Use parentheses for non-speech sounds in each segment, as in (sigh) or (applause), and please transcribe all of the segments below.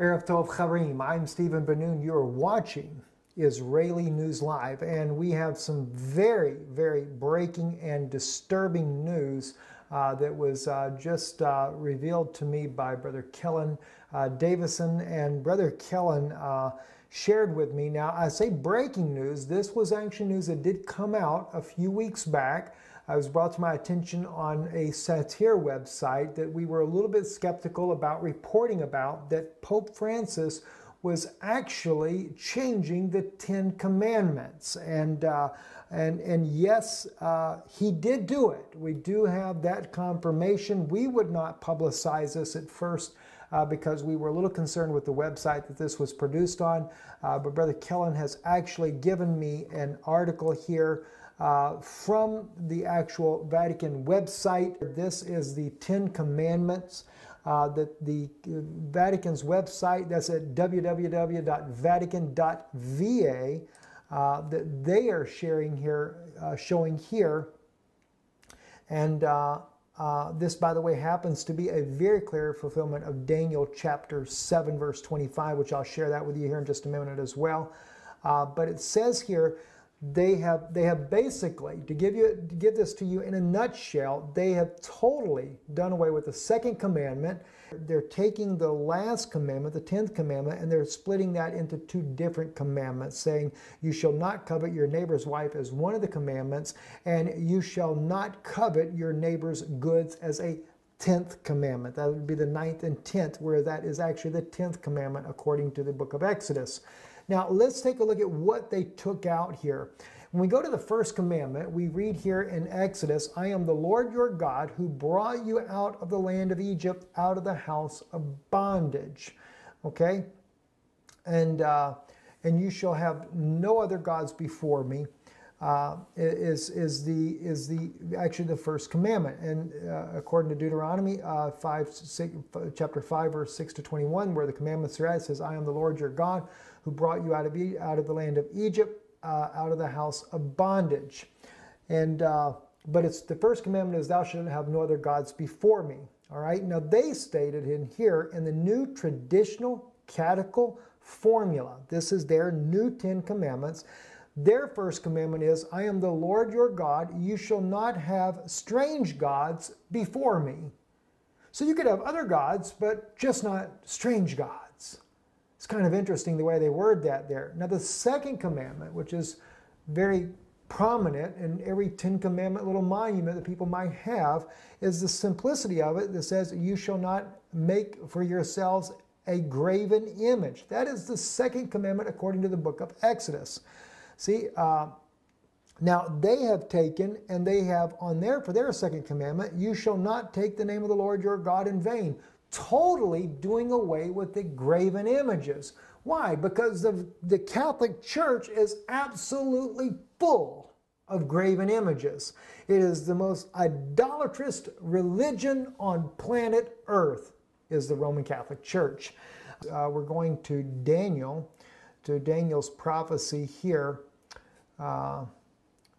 Erev Tov Charim. I'm Steven Ben-Nun. You're watching Israeli News Live, and we have some very, very breaking and disturbing news uh, that was uh, just uh, revealed to me by Brother Kellen uh, Davison. And Brother Kellen uh, shared with me. Now, I say breaking news, this was actually news that did come out a few weeks back. I was brought to my attention on a satire website that we were a little bit skeptical about reporting about that Pope Francis was actually changing the Ten Commandments. And, uh, and, and yes, uh, he did do it. We do have that confirmation. We would not publicize this at first. Uh, because we were a little concerned with the website that this was produced on. Uh, but Brother Kellen has actually given me an article here uh, from the actual Vatican website. This is the Ten Commandments. Uh, that the Vatican's website, that's at www.vatican.va, uh, that they are sharing here, uh, showing here. And uh, uh, this, by the way, happens to be a very clear fulfillment of Daniel chapter 7, verse 25, which I'll share that with you here in just a minute as well. Uh, but it says here they have they have basically to give you to give this to you in a nutshell they have totally done away with the second commandment. They're taking the last commandment the 10th commandment and they're splitting that into two different commandments saying you shall not covet your neighbor's wife as one of the commandments and you shall not covet your neighbor's goods as a 10th commandment. That would be the ninth and 10th where that is actually the 10th commandment according to the book of exodus now, let's take a look at what they took out here. When we go to the first commandment, we read here in Exodus, I am the Lord your God who brought you out of the land of Egypt, out of the house of bondage. Okay? And, uh, and you shall have no other gods before me. Uh, is is the is the actually the first commandment, and uh, according to Deuteronomy uh, five six, chapter five verse six to twenty one, where the commandments are at, it says, "I am the Lord your God who brought you out of, out of the land of Egypt, uh, out of the house of bondage. And, uh, but it's the first commandment is, Thou shalt have no other gods before me. All right. Now they stated in here in the new traditional catechetical formula, this is their new Ten Commandments. Their first commandment is, I am the Lord your God. You shall not have strange gods before me. So you could have other gods, but just not strange gods. It's kind of interesting the way they word that there. Now, the second commandment, which is very prominent in every Ten Commandment little monument that people might have, is the simplicity of it that says, You shall not make for yourselves a graven image. That is the second commandment according to the book of Exodus. See, uh, now they have taken and they have on there for their second commandment, you shall not take the name of the Lord your God in vain totally doing away with the graven images. Why? Because the, the Catholic Church is absolutely full of graven images. It is the most idolatrous religion on planet Earth is the Roman Catholic Church. Uh, we're going to Daniel, to Daniel's prophecy here. Uh,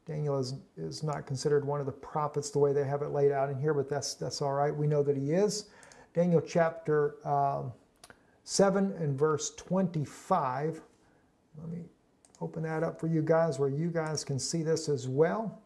Daniel is, is not considered one of the prophets the way they have it laid out in here, but that's, that's all right. We know that he is. Daniel chapter uh, 7 and verse 25. Let me open that up for you guys where you guys can see this as well.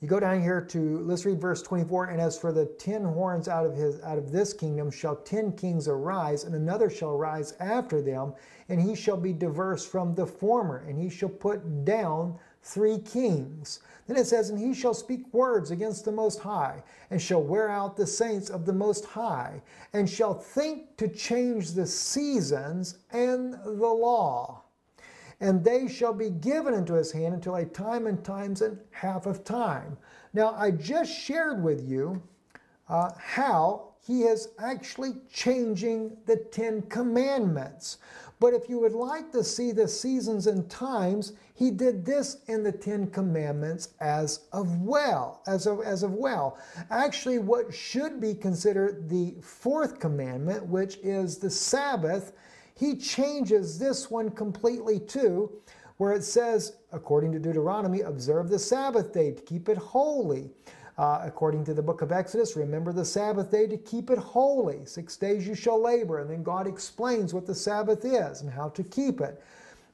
You go down here to let's read verse 24 and as for the 10 horns out of his out of this kingdom shall 10 kings arise and another shall rise after them and he shall be diverse from the former and he shall put down three kings. Then it says, And he shall speak words against the Most High, and shall wear out the saints of the Most High, and shall think to change the seasons and the law. And they shall be given into his hand until a time and times and half of time. Now, I just shared with you uh, how he is actually changing the Ten Commandments. But if you would like to see the seasons and times, he did this in the Ten Commandments as of well, as of as of well. Actually, what should be considered the fourth commandment, which is the Sabbath, he changes this one completely too, where it says, according to Deuteronomy, observe the Sabbath day to keep it holy. Uh, according to the book of Exodus, remember the Sabbath day to keep it holy. Six days you shall labor. And then God explains what the Sabbath is and how to keep it.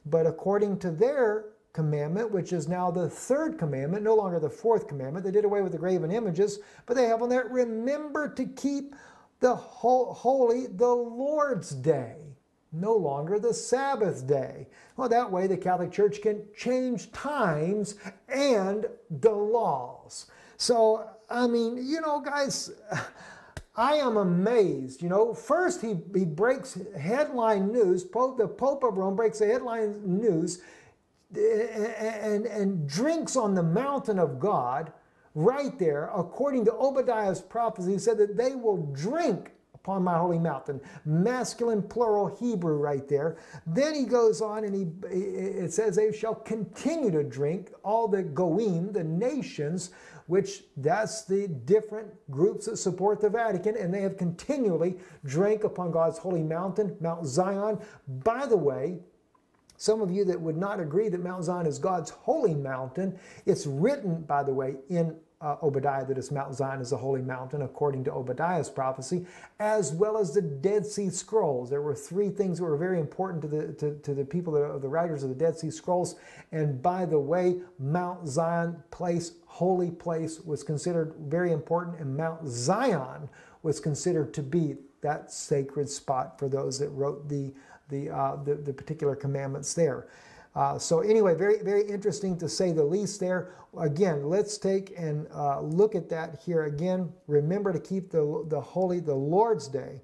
But according to their commandment, which is now the third commandment, no longer the fourth commandment, they did away with the graven images, but they have on there, remember to keep the holy, the Lord's day no longer the Sabbath day. Well, that way the Catholic Church can change times and the laws. So, I mean, you know, guys, (laughs) I am amazed. You know, first he, he breaks headline news, Pope, the Pope of Rome breaks the headline news and, and, and drinks on the mountain of God right there, according to Obadiah's prophecy, he said that they will drink upon my holy mountain. Masculine plural Hebrew right there. Then he goes on and he it says they shall continue to drink all the goim, the nations, which that's the different groups that support the Vatican, and they have continually drank upon God's holy mountain, Mount Zion. By the way, some of you that would not agree that Mount Zion is God's holy mountain, it's written, by the way, in uh, Obadiah that is Mount Zion is a holy mountain, according to Obadiah's prophecy, as well as the Dead Sea Scrolls. There were three things that were very important to the, to, to the people, that, the writers of the Dead Sea Scrolls. And by the way, Mount Zion place, holy place, was considered very important, and Mount Zion was considered to be that sacred spot for those that wrote the, the, uh, the, the particular commandments there. Uh, so anyway, very, very interesting to say the least there. Again, let's take and uh, look at that here again. Remember to keep the, the holy, the Lord's day.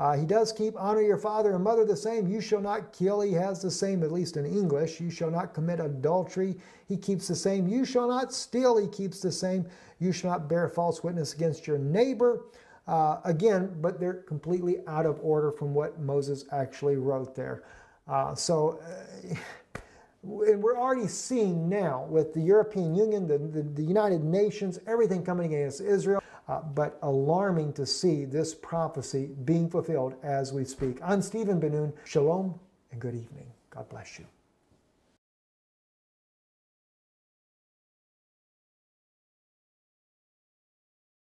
Uh, he does keep honor your father and mother the same. You shall not kill. He has the same, at least in English. You shall not commit adultery. He keeps the same. You shall not steal. He keeps the same. You shall not bear false witness against your neighbor. Uh, again, but they're completely out of order from what Moses actually wrote there. Uh, so, uh, (laughs) and we're already seeing now with the European Union, the, the, the United Nations, everything coming against Israel, uh, but alarming to see this prophecy being fulfilled as we speak. I'm Steven Ben-Nun. Shalom and good evening. God bless you.